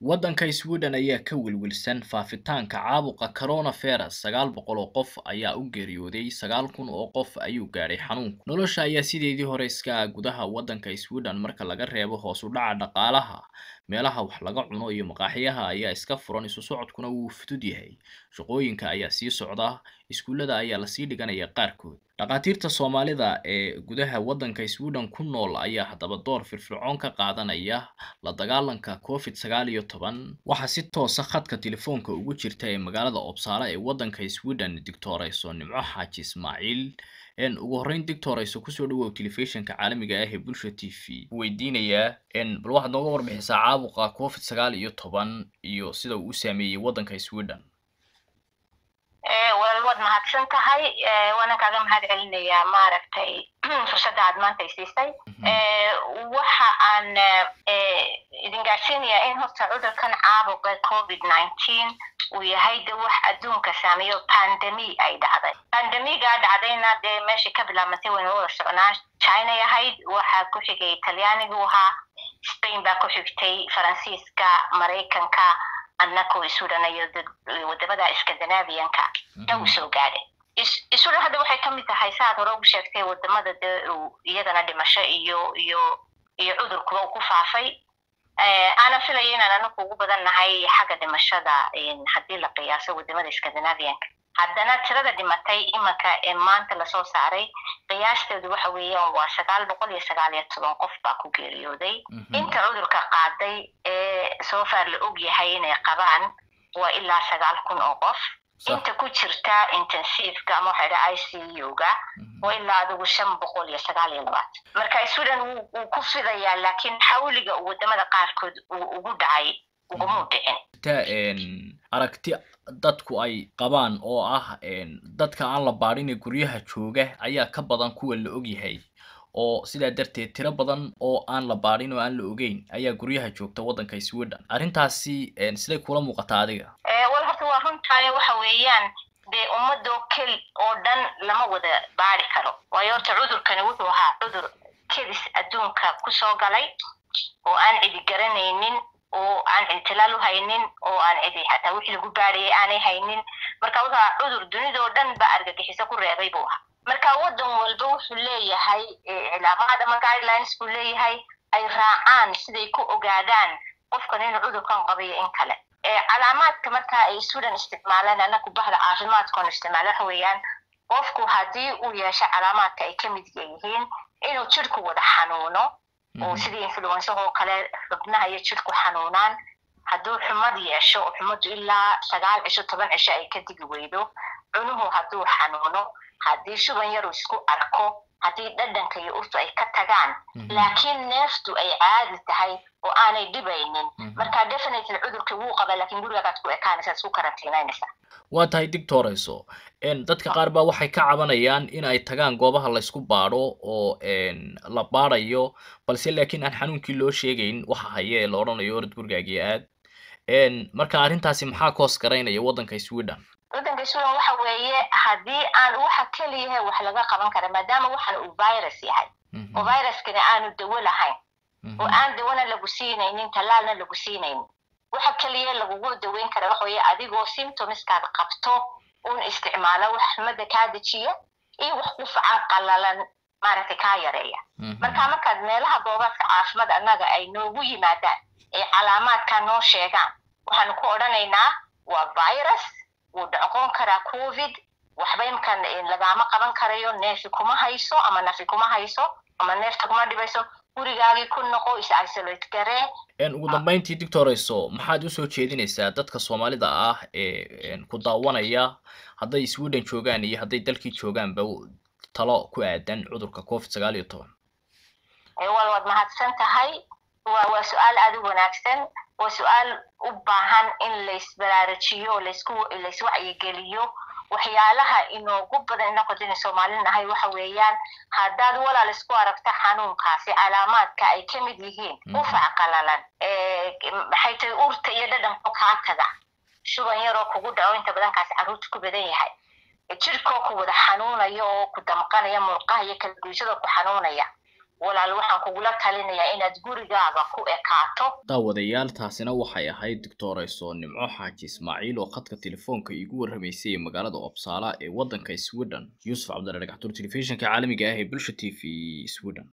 waddanka sweden ayaa ka welwelsan faafitaanka caabuqa coronavirus. Sagaal boqol oo qof ayaa u geeriyooday sagaal kun oo qof ayuu gaadhay xanuunku. Nolosha ayaa sideedii hore iska ah gudaha waddanka sweden marka laga reebo hoos u dhaca dhaqaalaha meelaha wax laga cuno iyo maqaaxiyaha ayaa iska furan isu socodkuna wuu fudud yahay. Shaqooyinka ayaa sii socda iskuullada ayaa la sii dhiganaya qaarkood. Dhakhaatiirta soomaalida ee gudaha waddanka sweden ku nool ayaa haddaba door firfircoon ka qaadanaya la dagaalanka covid sagaal iyo toban. Waxaa si toosa khadka telefoonka ugu jirta ee magaalada obsaala ee waddanka sweden dictorayso nimco xaaji ismaaciil ugu horreyn dictorayso ku soo dhawow telefishinka caalamiga ah ee bulsha t v weydiinayaa bal waxaad nooga warbixisaa caabuqa covid sagaal iyo toban iyo sida uu u saameeyey waddanka sweden. Walaal waad mahadsan tahay. Waana kaaga mahad celinayaa maaragtay fursadda aad maanta isiisay waxa aan idin in horta cudurkan caabuqa covid nineteen uu yahay de wax adduunka saameeyo pandemi ay dhacday pandemiga dhacdayna dee meeshay ka bilaabantay waynu wada socnaa china ahayd waxaa ku xigay talyaanigu ahaa spain baa ku xigtay faransiiska maraykanka annakoo isudan iyo waddamada scandinavianka na uu soo gaadhay isudan hadda waxay ka mid tahay saaad hore ugu sheegtay waddamada de iyagana dhimasho iyo iyo iyo cudurkuba uu ku faafay aanan filaya inaan anaku ugu badan nahay xagga dhimashada haddii la qiyaaso waddamada scandinavianka haddana tirada dhimatay imanka ee maanta la soo saaray qiyaasteedu waxa weeyaan waa sagaal boqol iyo sagaal iyo toban qof baa ku geeriyooday inta cudurka qaaday ee soo faar la og yahay inay qabaan waa ilaa sagaal kun oo qof inta ku jirta intensiveka ama waxa dhaha i c u-ga waa ilaa adigu shan boqol iyo sagaal iyo labaatan marka sweden wuu ku fidayaa laakiin xawliga uu waddamada qaarkood uu ugu dhacay ugumuu dhicin aragti dadku ay qabaan oo ah dadka aan la baadhin ee guryaha jooga ayaa ka badan kuwa la og yahay oo sidaa darteed tiro badan oo aan la baadhin oo aan la ogeyn ayaa guryaha joogta waddanka sweden. Arrintaasi siday kula muuqataa adiga runtaayo waxa weeyaan dee ummadoo kel oo dhan lama wada baari karo. Waayo horta cudurkani wuxuu ahaa cudur kedis adduunka ku soo galay oo aan cidi garanaynin oo aan ictilaal u haynin oo aan cidi xataa wixii lagu baarayay aanay haynin. Marka wuxuu ahaa cudur dunidoo dhan ba argagixiso ku reebay buu ahaa. Marka waddan walba wuxuu leeyahay cilaamaad ama guidelines buu leeyahay ay raacaan siday ku ogaadaan qofkan inuu cudurkan qabayo in kale calaamaadka marka ay sweden isticmaaleen anaku bahda caafimaadkoon isticmaala waxa weeyaan qofku haddii uu yeesho calaamaadka ay ka mid yihiin inuu jirku wada xanuuno oo sidii influensahoo kale xubnaha iyo jirku xanuunaan hadduu xumad yeesho oo xumaddu ilaa sagaal cisho toban cisho ay ka digi weydo cunuhu hadduu xanuuno haddii shuban yaru isku arko haddii dhadhanka iyo urtu ay ka tagaan. Laakiin neeftu ay caadi tahay oo aanay dhibaynin. Marka definitely cudurkii wuu qaba laakiin gurigagaad ku ekaanaysa isku karantiinaynaysa waa tahay dictorayso dadka qaar baa waxay ka cabanayaan in ay tagaan goobaha laysku baadho oo la baadayo balse laakiin aan xanuunkii loo sheegayn waxa haye la odhanayo orad aad marka arrintaasi maxaa koos garaynaya waddanka sweden? Waddanka sweden waxa weeye haddii aan waxa keliyahe wax laga qaban kara maadaama waxan uu virus yahay. Oo viruskani aanu dawo lahayn. Oo aan dawana lagu siinaynin tallaalna lagu siinaynin waxa keliya lagugu daweyn kara waxa weeye adigoo symptomskaad qabto un isticmaalo wax xumada kaa dejiya iyo wax qufaca qalalan maaragtay kaa yareeya. Marka markaad meelaha goobaadka caafimaad annaga ay noogu yimaadaan ee calaamaadka noo sheegaan waxaanu ku odhanaynaa waa virus wuu dhacqoon karaa covid waxba imkan lagaama qaban karayo neefi kuma hayso ama nafi kuma hayso ama neefta kuma dhibayso gurigaagii ku noqo is isolate garee ugu dambeyntii dictorayso maxaad u soo jeedinaysaa dadka soomaalida ah ee ku daawanaya hadday sweden joogaan iyo hadday dalkii joogaanba talo ku aadan cudurka covid sagaal iyo toban? Wal waad mahadsan tahay. Wa waa su'aal aada u wanaagsan waa su'aal u baahan in laysbaraarujiyo o laysku layswacyigeliyo waxyaalaha inoogu badan inakoo dina soomaali nahay waxa weeyaan haddaad walaal isku aragto xanuunkaasi calaamaadka ay ka mid yihiin ufac qalalan maxay tahay urta iyo dhadhanko kaa taga shuban yaroo kugu dhaco inta badankaasi carruurta ku badan yahay jirkoo ku wada xanuunaya oo ku damqanaya murqaha iyo kalagoysadoo ku xanuunaya walaal waxaan kugula talinayaa inaad gurigaaga ku ekaato. Daawadayaal taasina waxay ahayd doctorayso nimco xaaji ismaaciil oo khadka telefoonka iigu warramaysay magaalada obsaala ee waddanka sweden yuusuf cabdalla dhagaxtuur telefishinka caalamiga ah ee bulsha t v sweden